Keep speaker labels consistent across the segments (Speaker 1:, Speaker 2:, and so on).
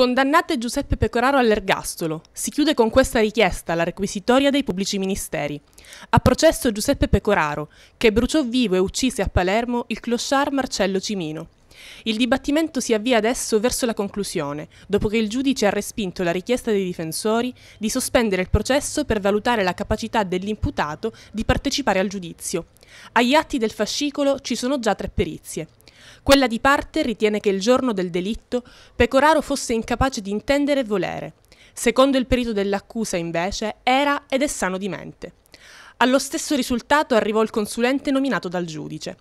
Speaker 1: Condannate Giuseppe Pecoraro all'ergastolo. Si chiude con questa richiesta la requisitoria dei pubblici ministeri. A processo Giuseppe Pecoraro, che bruciò vivo e uccise a Palermo il clochard Marcello Cimino. Il dibattimento si avvia adesso verso la conclusione, dopo che il giudice ha respinto la richiesta dei difensori di sospendere il processo per valutare la capacità dell'imputato di partecipare al giudizio. Agli atti del fascicolo ci sono già tre perizie. Quella di parte ritiene che il giorno del delitto Pecoraro fosse incapace di intendere e volere. Secondo il perito dell'accusa, invece, era ed è sano di mente. Allo stesso risultato arrivò il consulente nominato dal giudice.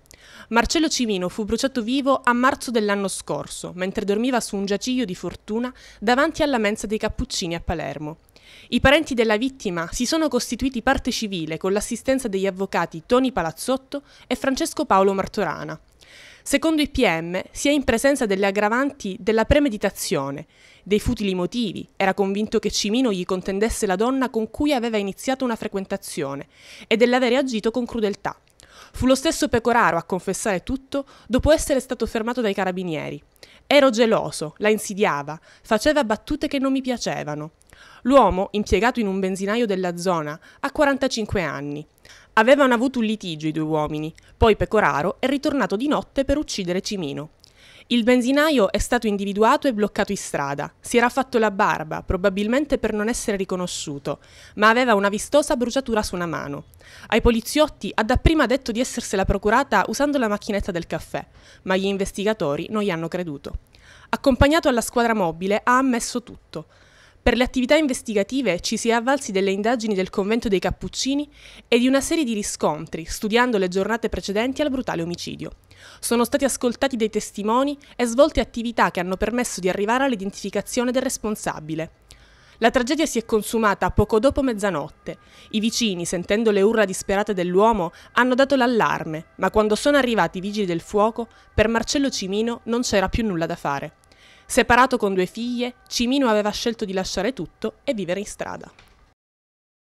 Speaker 1: Marcello Cimino fu bruciato vivo a marzo dell'anno scorso, mentre dormiva su un giaciglio di fortuna davanti alla mensa dei Cappuccini a Palermo. I parenti della vittima si sono costituiti parte civile con l'assistenza degli avvocati Toni Palazzotto e Francesco Paolo Martorana. Secondo i PM si è in presenza delle aggravanti della premeditazione, dei futili motivi, era convinto che Cimino gli contendesse la donna con cui aveva iniziato una frequentazione e dell'avere agito con crudeltà. Fu lo stesso Pecoraro a confessare tutto dopo essere stato fermato dai carabinieri. Ero geloso, la insidiava, faceva battute che non mi piacevano. L'uomo, impiegato in un benzinaio della zona, ha 45 anni. Avevano avuto un litigio i due uomini, poi Pecoraro è ritornato di notte per uccidere Cimino. Il benzinaio è stato individuato e bloccato in strada. Si era fatto la barba, probabilmente per non essere riconosciuto, ma aveva una vistosa bruciatura su una mano. Ai poliziotti ha dapprima detto di essersela procurata usando la macchinetta del caffè, ma gli investigatori non gli hanno creduto. Accompagnato alla squadra mobile ha ammesso tutto. Per le attività investigative ci si è avvalsi delle indagini del convento dei Cappuccini e di una serie di riscontri, studiando le giornate precedenti al brutale omicidio. Sono stati ascoltati dei testimoni e svolte attività che hanno permesso di arrivare all'identificazione del responsabile. La tragedia si è consumata poco dopo mezzanotte. I vicini, sentendo le urla disperate dell'uomo, hanno dato l'allarme, ma quando sono arrivati i vigili del fuoco, per Marcello Cimino non c'era più nulla da fare. Separato con due figlie, Cimino aveva scelto di lasciare tutto e vivere in strada.